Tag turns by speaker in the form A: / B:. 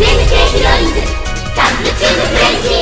A: チームケーキロインズタチームレジー